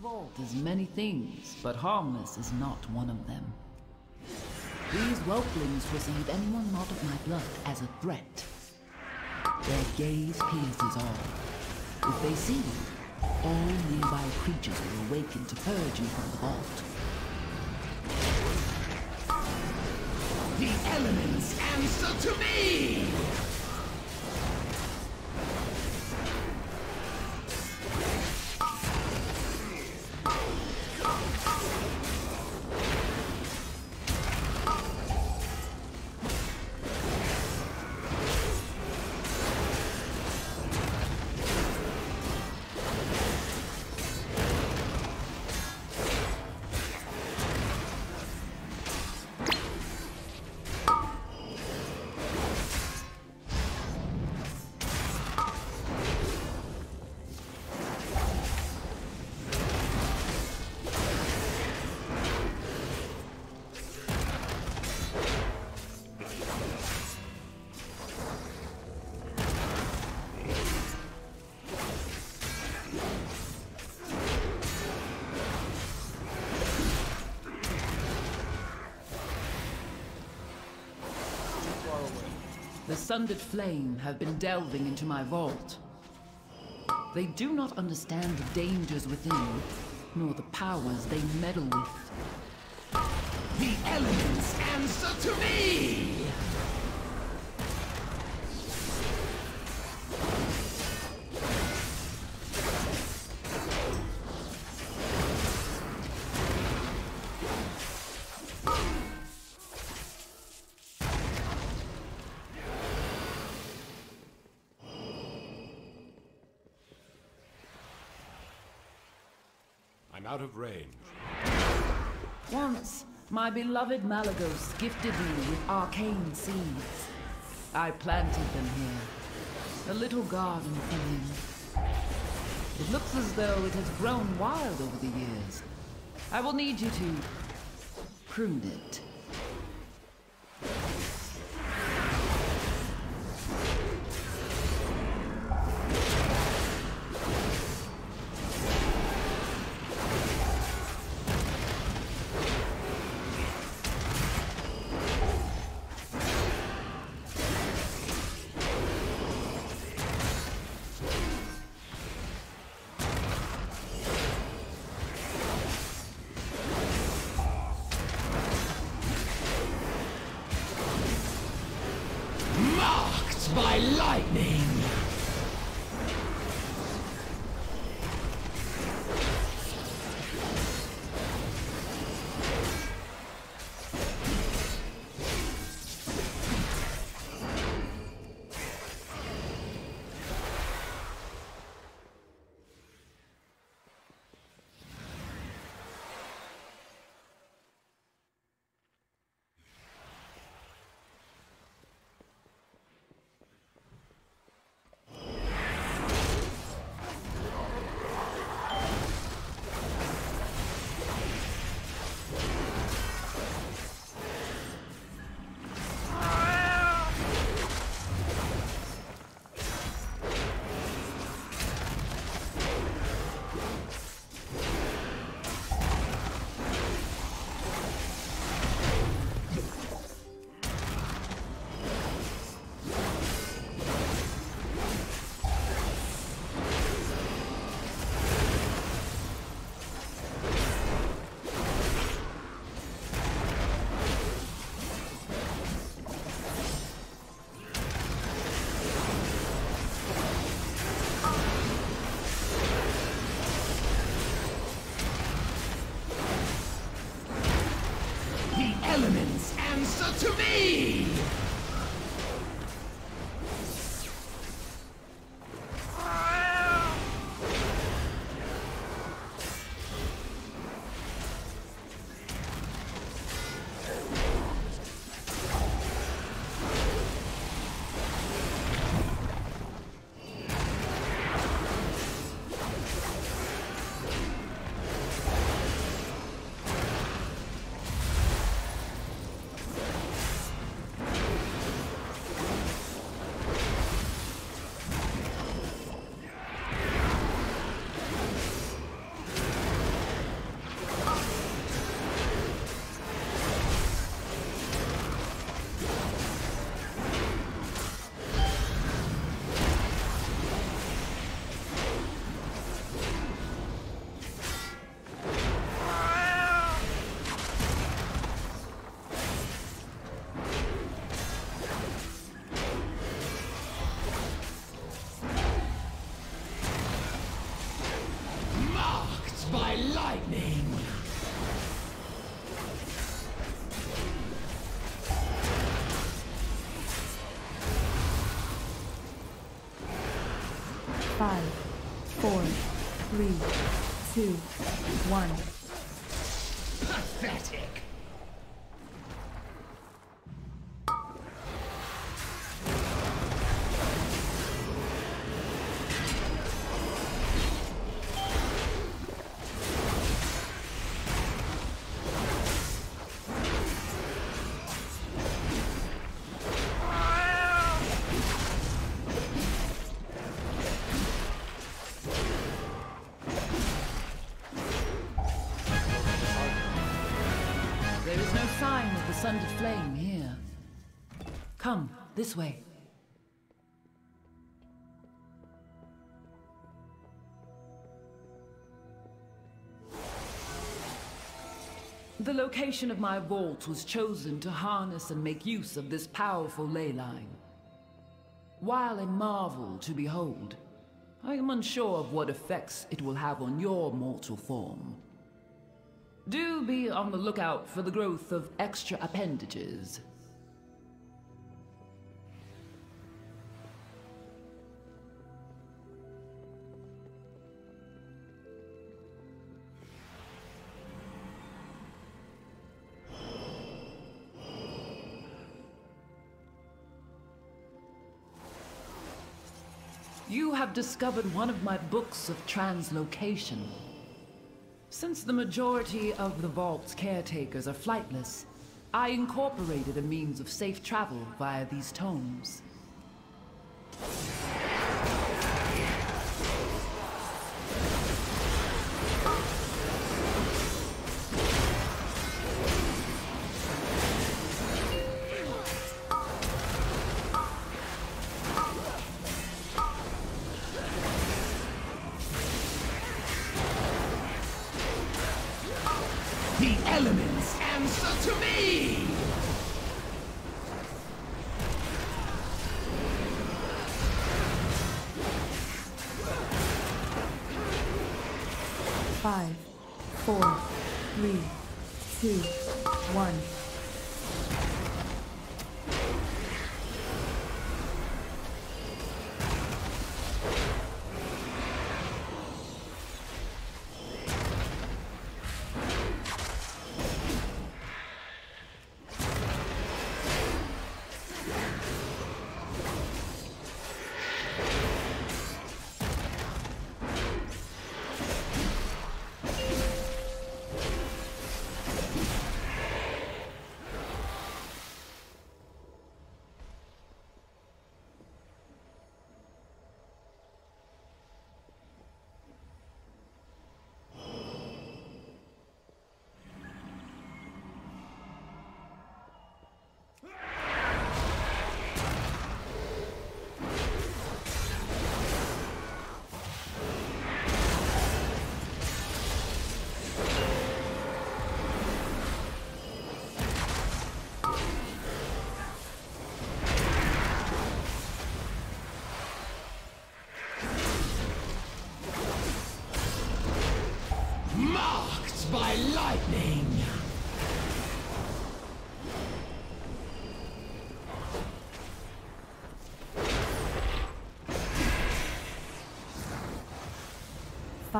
vault is many things, but harmless is not one of them. These whelplings perceive anyone not of my blood as a threat. Their gaze pierces all. If they see you, all nearby creatures will awaken to purge you from the vault. The elements answer to me! The Sundered Flame have been delving into my vault. They do not understand the dangers within, nor the powers they meddle with. The elements answer to me! I'm out of range. Once, my beloved Malygos gifted me with arcane seeds. I planted them here. A little garden for him. It looks as though it has grown wild over the years. I will need you to prune it. Three, this way. The location of my vault was chosen to harness and make use of this powerful ley line. While a marvel to behold, I am unsure of what effects it will have on your mortal form. Do be on the lookout for the growth of extra appendages. You have discovered one of my books of translocation. Since the majority of the Vault's caretakers are flightless, I incorporated a means of safe travel via these tomes. Two, one.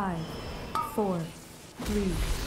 Five, four, three,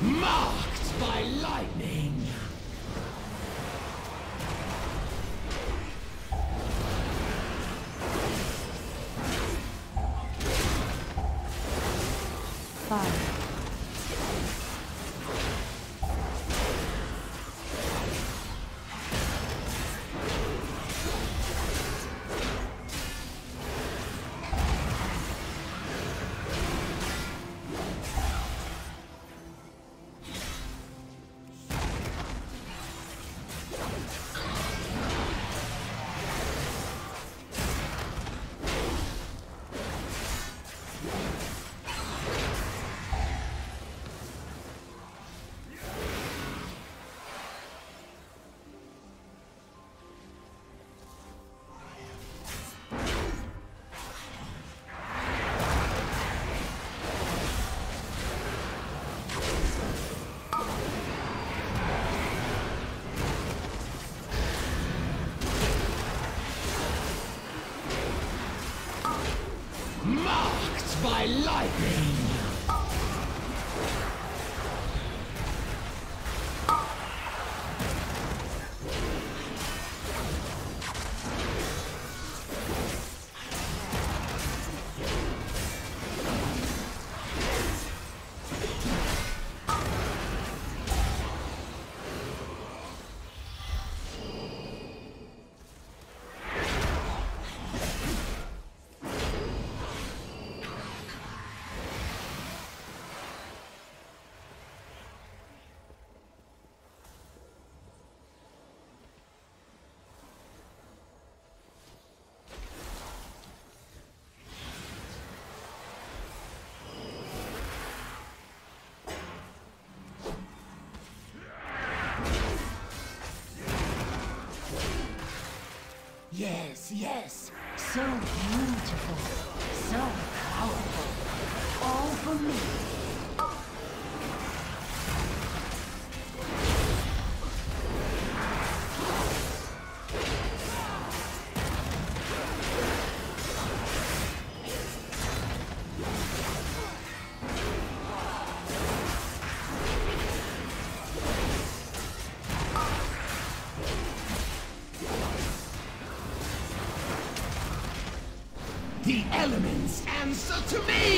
Marked by lightning! Marked by lightning. Yes. So beautiful. So powerful. All for me. Answer to me!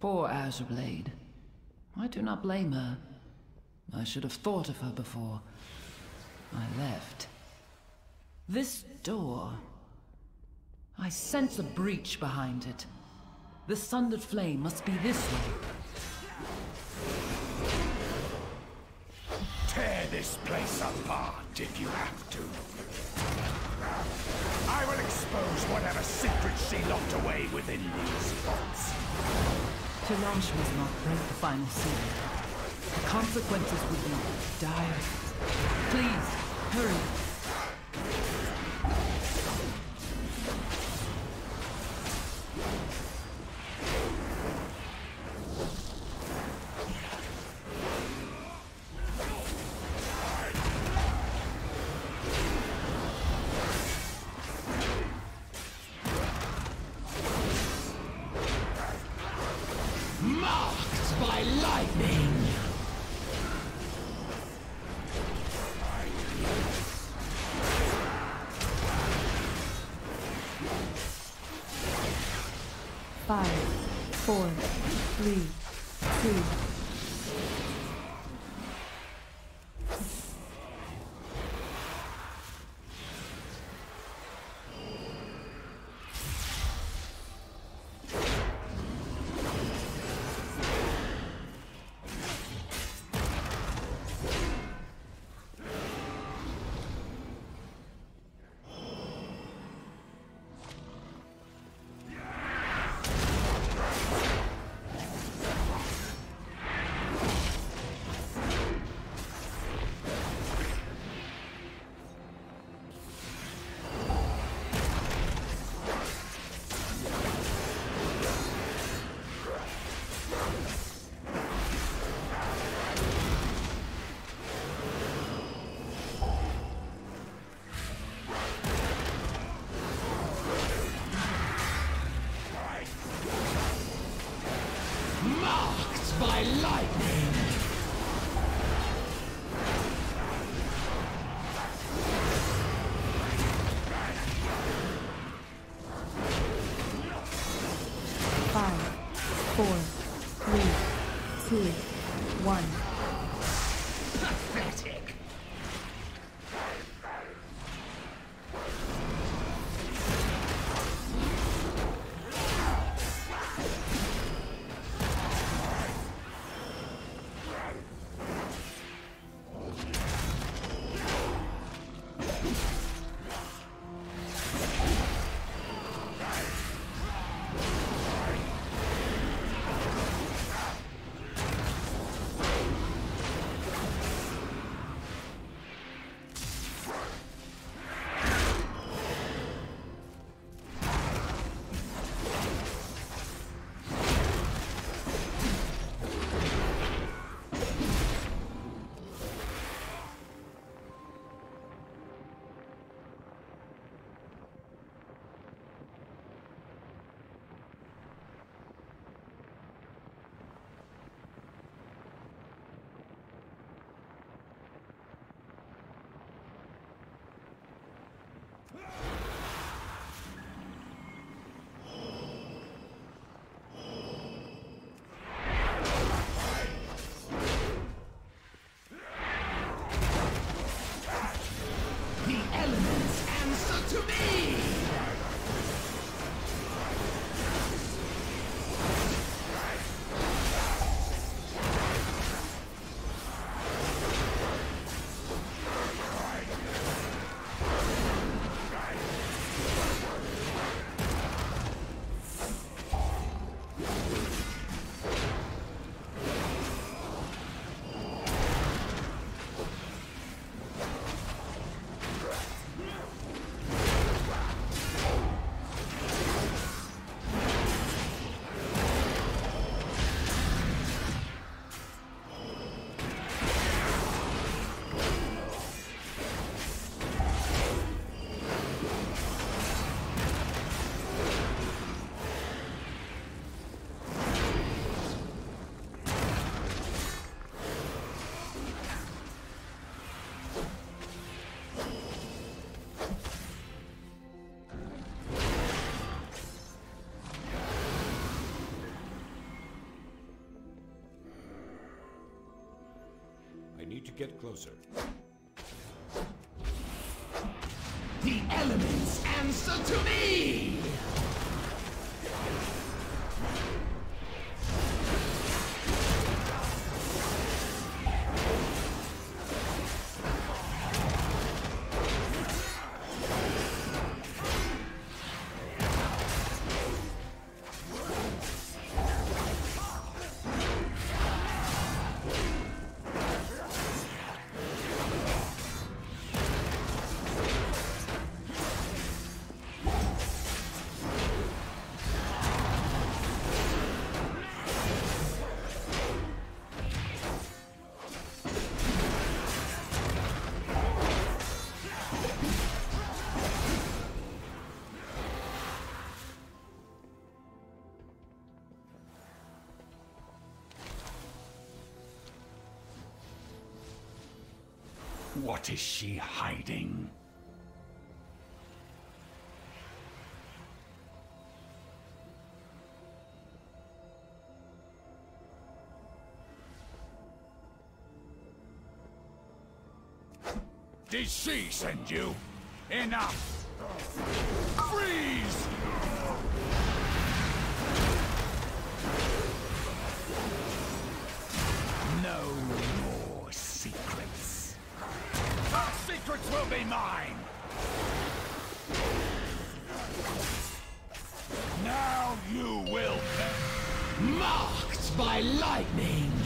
Poor Azureblade. I do not blame her. I should have thought of her before I left. This door. I sense a breach behind it. The sundered flame must be this way. Tear this place apart if you have to. I will expose whatever secrets she locked away within these vaults. Telash must not break the final seal. The consequences would be dire. Please, hurry. Marked by lightning! Need to get closer. The elements answer to me! What is she hiding? Did she send you? Enough! Freeze! Will be mine! Now you will be marked by lightning!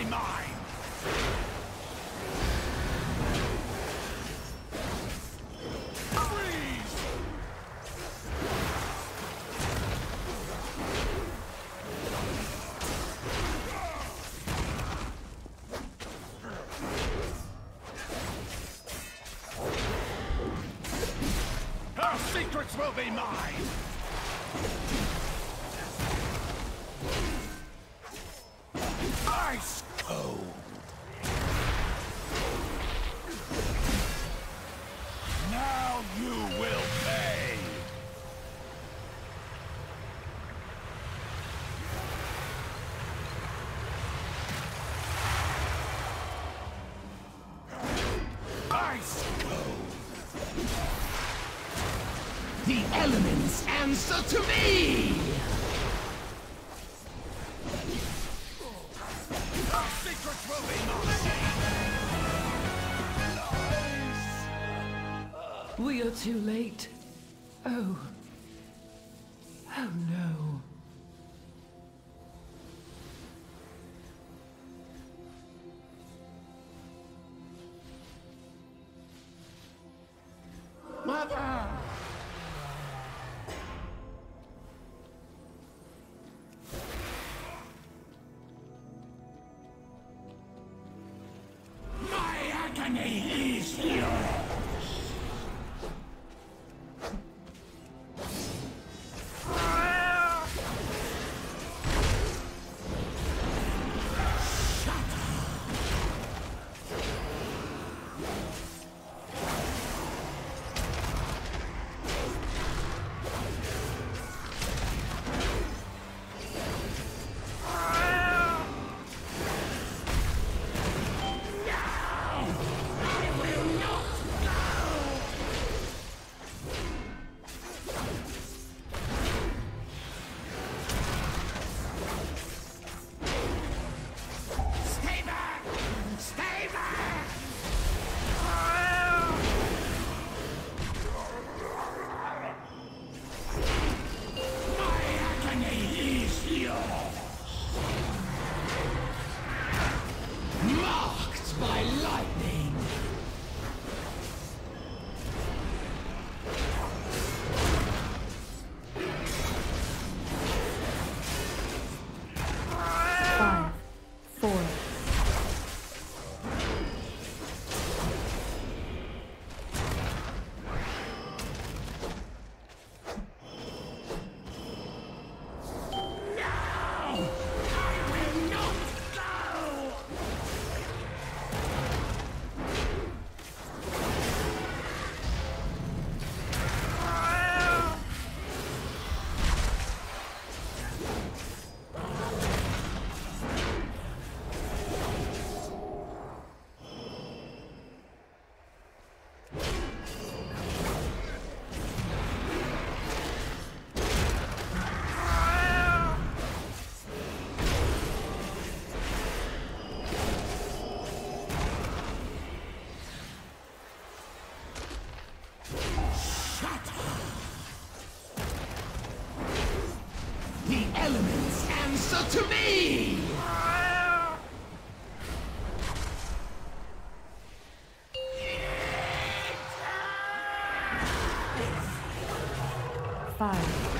Secrets mine! Secrets will be mine! Ice cold! The elements answer to me! We are too late. Oh Five.